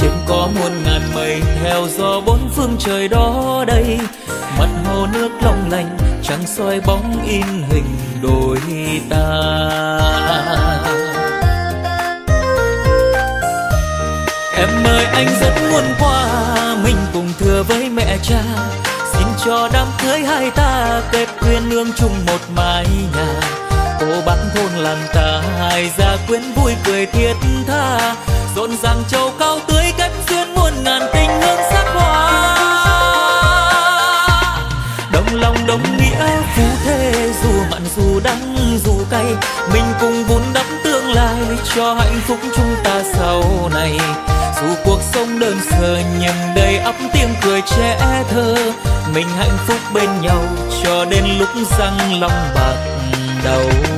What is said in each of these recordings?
trên có muôn ngàn mây theo gió bốn phương trời đó đây. Mặt hồ nước long lanh, trắng soi bóng in hình đôi ta. Em ơi, anh rất muốn qua, mình cùng thừa với mẹ cha. Xin cho đám cưới hai ta kết quyên nương chung một mái nhà. Cô bác thôn làng ta, hai gia quyến vui cười thiết tha rộn ràng châu cao tươi kết duyên muôn ngàn tình hương sắc hoa. Đồng lòng đồng nghĩa phú thế dù mặn dù đắng dù cay, mình cùng vun đắp tương lai cho hạnh phúc chúng ta sau này. Dù cuộc sống đơn sơ nhưng đầy ắp tiếng cười trẻ thơ, mình hạnh phúc bên nhau cho đến lúc răng long bạc đầu.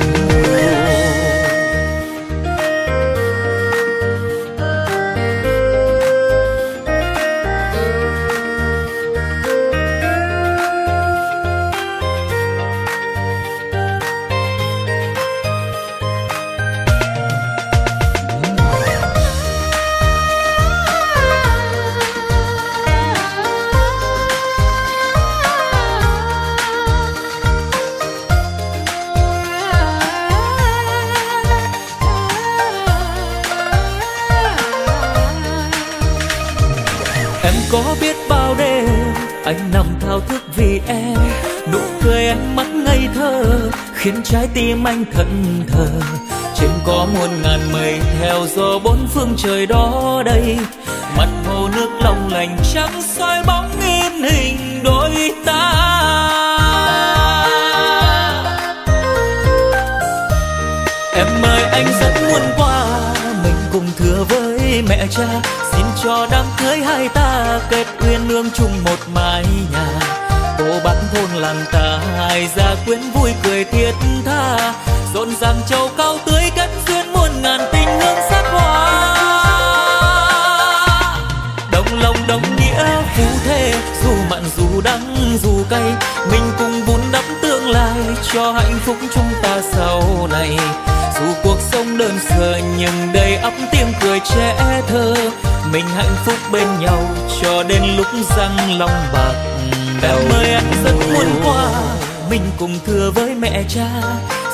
Anh nằm thao thức vì em nụ cười ánh mắt ngây thơ, khiến trái tim anh thẫn thờ. Trên có muôn ngàn mây theo gió bốn phương trời đó đây, mặt hồ nước long lành trắng soi bóng in hình đôi ta. Em ơi, anh rất muốn qua, mình cùng thừa với mẹ cha, xin cho đám cưới hai ta kết uyên nương chung một mái nhà. Cô bác thôn làng ta hai gia quyến vui cười thiết tha. Rộn ràng châu cao tươi kết duyên muôn ngàn tình hương sắc hoa. Đồng lòng đồng nghĩa phú thế dù mặn dù đắng dù cay, mình cùng vun đắp tương lai cho hạnh phúc chúng ta sau này. Dù cuộc sống đơn sơ nhưng đầy ắp tiếng cười trẻ mình hạnh phúc bên nhau cho đến lúc răng long bạc đầu em ơi anh rất muốn qua mình cùng thừa với mẹ cha.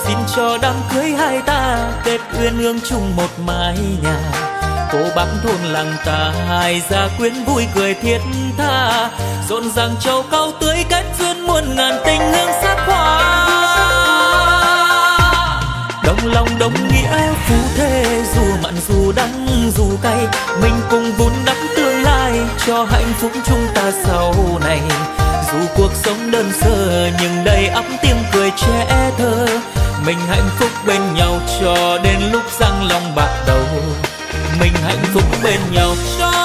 Xin cho đám cưới hai ta kết uyên ương chung một mái nhà. Cô bác thôn làng ta hai gia quyến vui cười thiết tha. Rộn ràng châu cao tươi kết duyên muôn ngàn tình hương sắc hoa lòng đồng nghĩa phú thế dù mặn, dù đắng, dù cay, mình cùng vun đắp tương lai cho hạnh phúc chúng ta sau này. Dù cuộc sống đơn sơ, nhưng đầy ắp tiếng cười trẻ thơ. Mình hạnh phúc bên nhau cho đến lúc răng long bạc đầu. Mình hạnh phúc bên nhau cho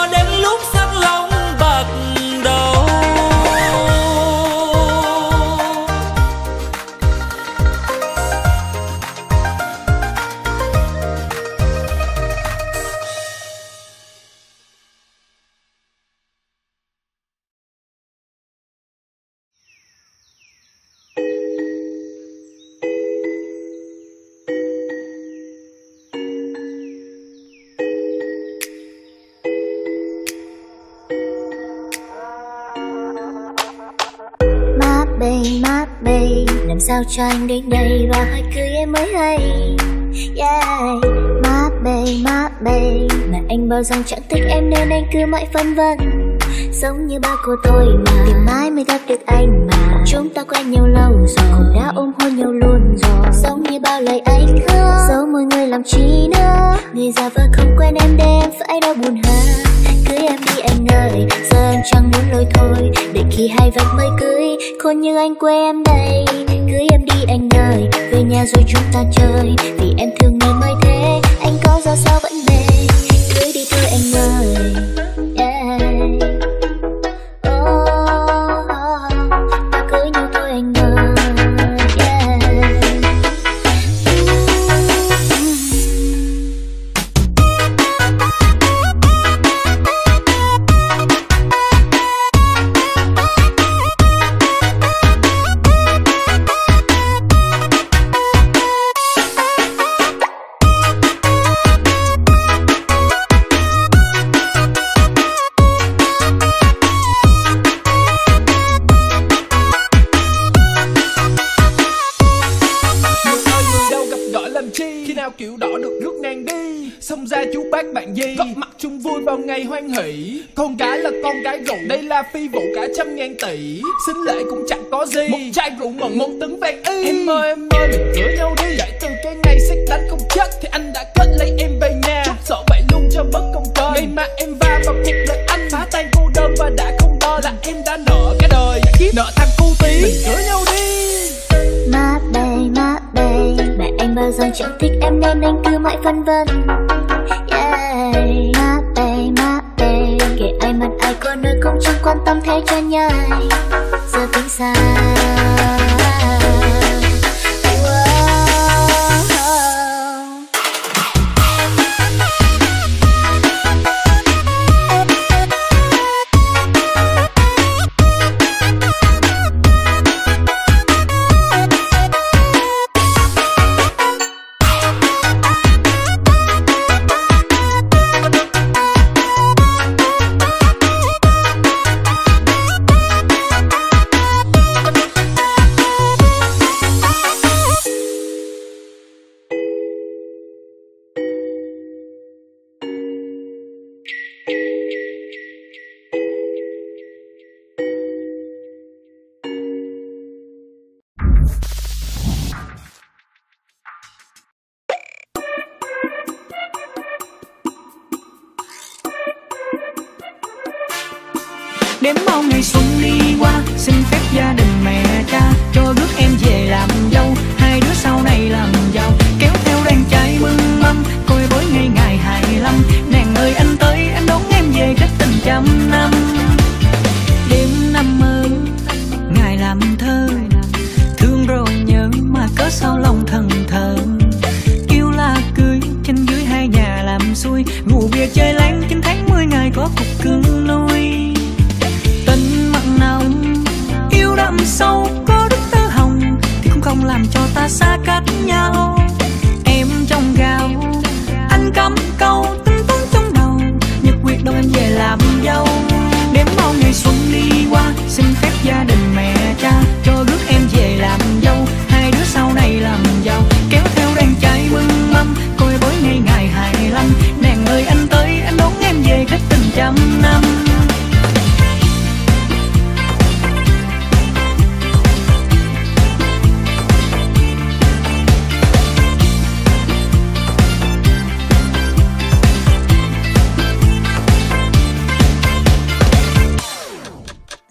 sao cho anh đến đây và hỏi cưới em mới hay. Yeah má bay, má bay Mà anh bảo rằng chẳng thích em nên anh cứ mãi phân vân. Giống như ba cô tôi mà. Tìm mãi mới gặp được anh mà. Chúng ta quen nhau lâu rồi Cũng đã ôm hôn nhau luôn rồi. Giống như bao lời anh hứa Giấu mọi người làm chi nữa. Người già vợ không quen em để em phải đau buồn hơn. Cưới em đi anh ơi. Giờ em chẳng muốn lôi thôi. Để khi hai vạch mới cưới, Khôn như anh quê em đây. Cưới em đi anh ơi, Về nhà rồi chúng ta chơi. Vì em thương người mới thế, Anh có ra sao vẫn về Cưới đi cưới anh ơi. rồi chẳng thích em nên anh cứ mãi phân vân. Má bề, má bề Kể ai mặt ai có nơi không chẳng quan tâm thế cho nhai. Giờ tính sai.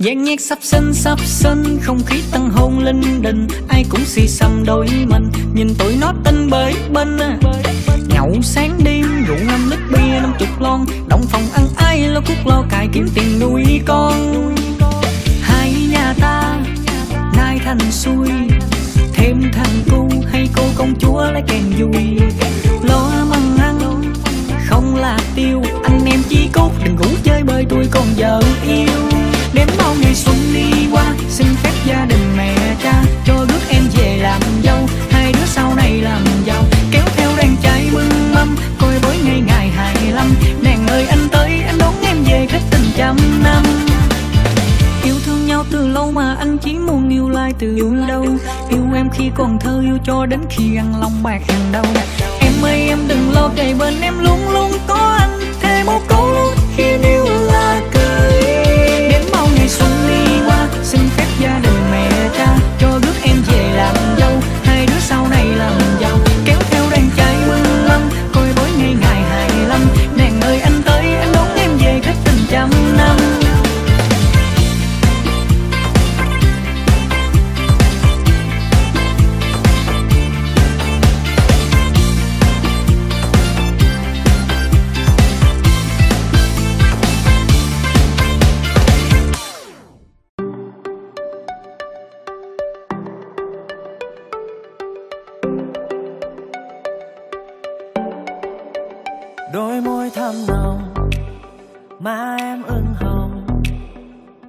Giang nhét sắp sân sắp sân, Không khí tăng hôn linh đình Ai cũng si xăm đôi mình, Nhìn tụi nó tinh bới bên. Nhậu sáng đêm, rượu năm lít bia, năm chục lon. Động phòng ăn ai, lo cuốc lo cài kiếm tiền nuôi con. Hai nhà ta nay thành xuôi. Thêm thằng cu hay cô công chúa lấy kèn vui Lo măng ăn, không là tiêu. Anh em chỉ cốt, đừng ngủ chơi bơi tôi còn vợ yêu. Từ lâu mà anh chỉ muốn yêu lại từ yêu đâu yêu em khi còn thơ yêu cho đến khi ăn lòng bạc hàng đầu. Em ơi em đừng lo kề bên em luôn luôn có anh. Thêm một câu khi yêu là đôi môi thắm nồng má em ửng hồng.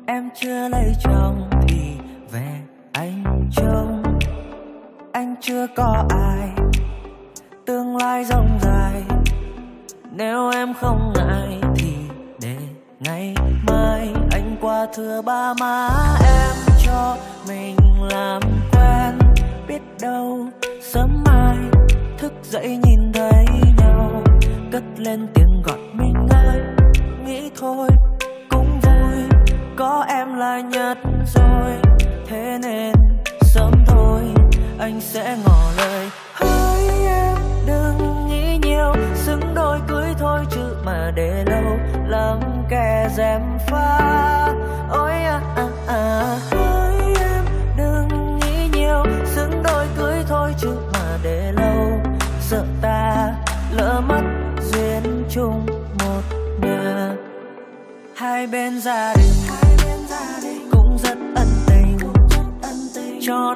Em chưa lấy chồng thì về anh trông. Anh chưa có ai, tương lai rộng dài nếu em không ngại thì để ngày mai. Anh qua thưa ba má em cho mình làm quen. Biết đâu lên tiếng gọi mình ơi nghĩ thôi, cũng vui, có em là nhất rồi, thế nên sớm thôi, anh sẽ ngỏ lời, hỡi em, đừng nghĩ nhiều, xứng đôi cưới thôi, chứ mà để lâu lắm, kẻ dèm pha. Bên gia đình. Cũng rất ân tình. Cho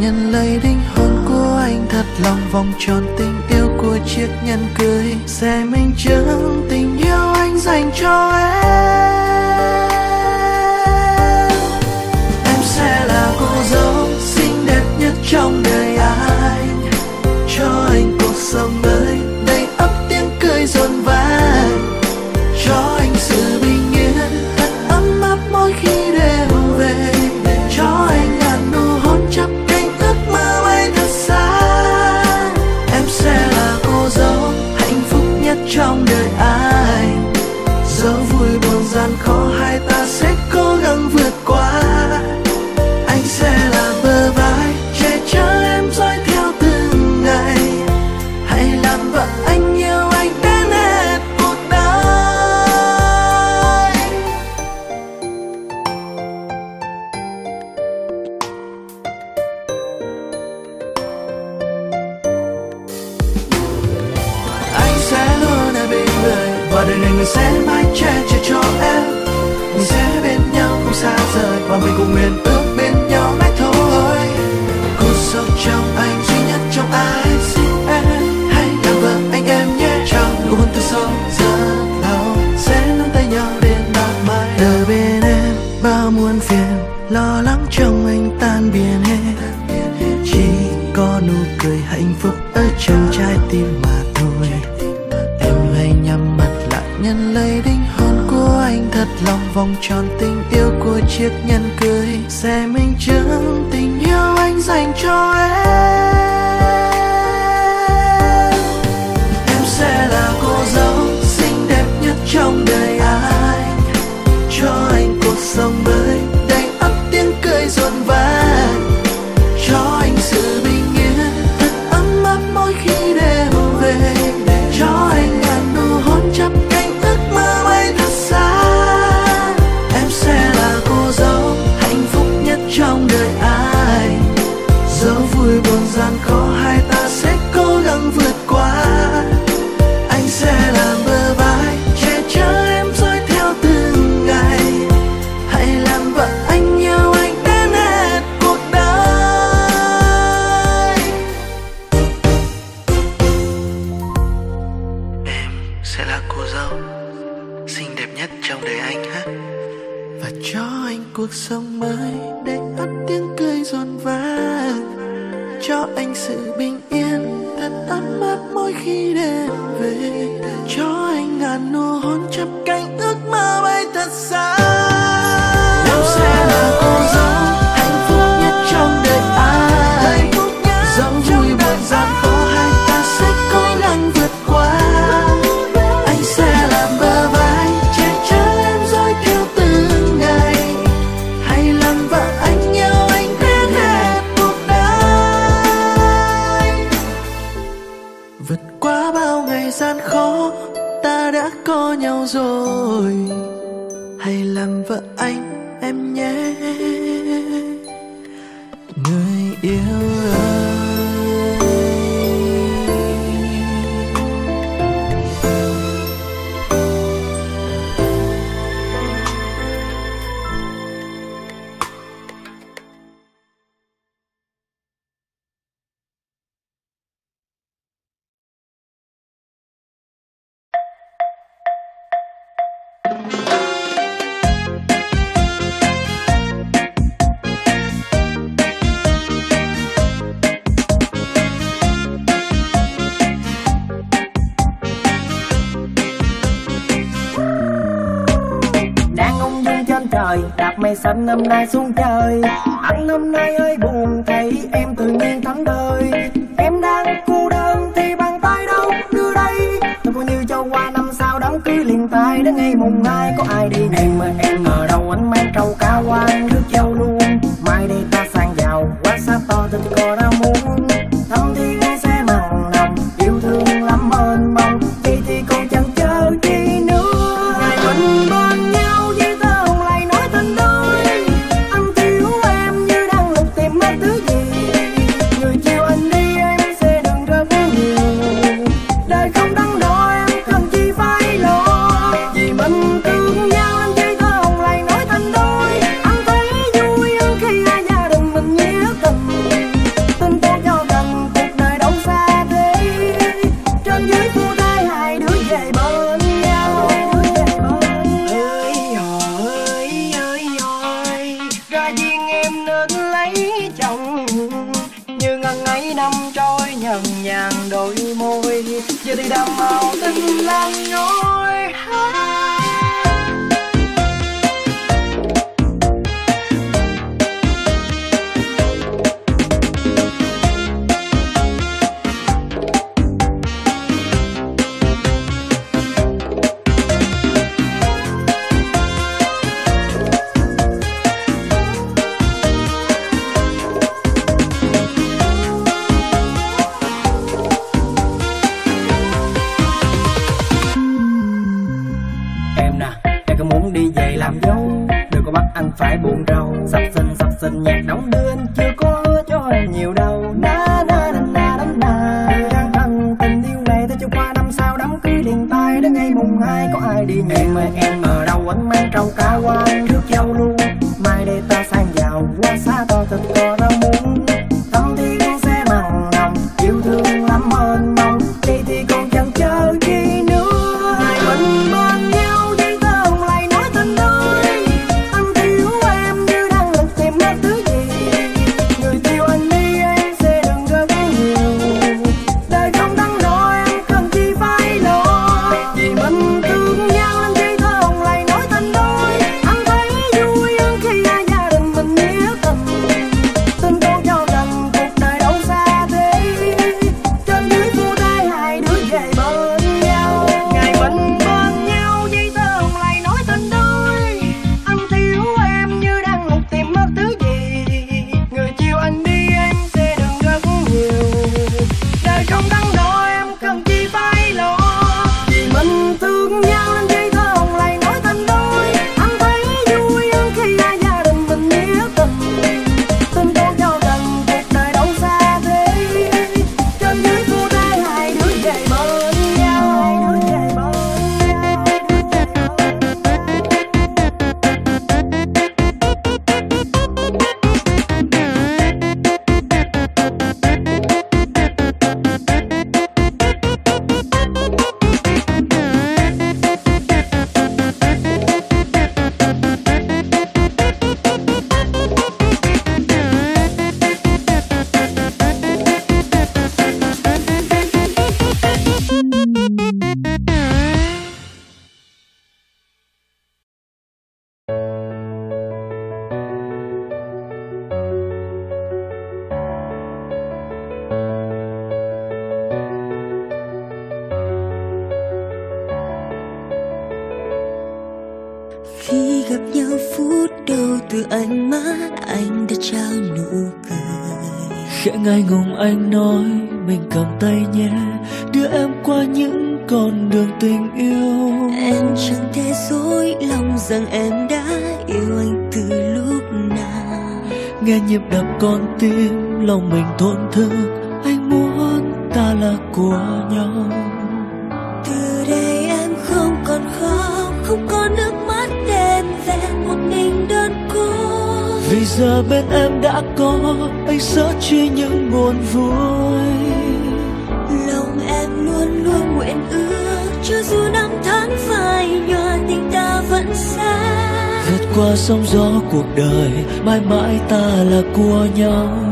nhận lấy đinh hôn của anh thật lòng, vòng tròn tình yêu của chiếc nhẫn cưới sẽ minh chứng tình yêu anh dành cho em. Em sẽ là cô dâu xinh đẹp nhất trong đời ai xin em? Hãy làm vợ anh em nhé? Trong nụ hôn từ sâu rất lâu sẽ nắm tay nhau đến bao mai. Đời bên em, bao muôn phiền, lo lắng trong anh tan biến hết. Chỉ có nụ cười hạnh phúc ở trong trái tim mà thôi. Em hãy nhắm mắt lại, nhận lấy đinh hôn của anh thật lòng. Vòng tròn tình yêu của chiếc nhẫn cưới, sẽ minh chứng tình yêu anh dành cho xanh năm nay xuống trời, anh năm nay ơi buồn, thấy em tự nhiên thắng đời. Em đang cô đơn thì bàn tay đâu đưa đây? Tôi coi như cho qua năm sau đám cưới liền tay đến ngày mùng hai có ai đi em mà em ở đâu anh mang trâu cá quan nước châu luôn. Mai đây ta sang giàu, quá xa to tình có đã mua đôi môi giờ đây đắm màu tình lang nhối em phải buồn rầu sắp sinh sắp sinh nhạc đóng đưa anh chưa có hứa cho em nhiều đâu na na na na na na Người đang thân tình yêu này tới chưa qua, năm sau đám cưới liền tay đến ngày mùng hai, có ai đi em mà em ở đâu? Anh mang trầu cao quan trước dâu luôn là của nhau. Từ đây em không còn khóc không còn nước mắt đêm về một mình đơn cô vì giờ bên em đã có anh sẽ chia những buồn vui. Lòng em luôn luôn nguyện ước cho dù năm tháng phai nhòa tình ta vẫn xa. Vượt qua sóng gió cuộc đời mãi mãi ta là của nhau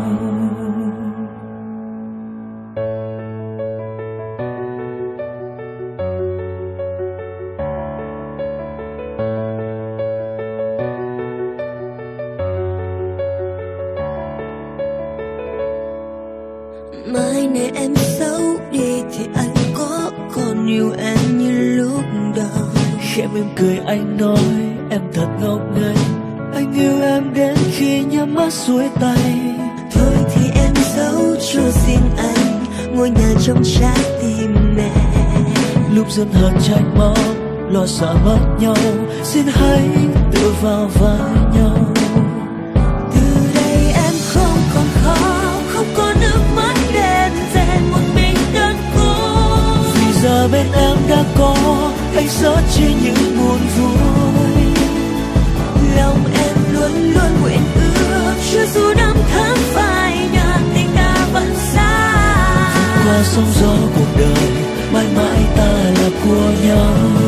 yêu em như lúc đầu. Khẽ mỉm cười, anh nói em thật ngốc nghếch. Anh yêu em đến khi nhắm mắt xuôi tay. Thôi thì em giấu cho riêng anh, ngôi nhà trong trái tim mẹ. Lúc dân hờn trách mong lo sợ mất nhau. Xin hãy tự vào vai nhau. đã có anh xót chia những buồn vui. Lòng em luôn luôn nguyện ước chưa dù năm tháng phai nhạt, tình ta vẫn xa. Qua sóng gió cuộc đời, mãi mãi ta là của nhau.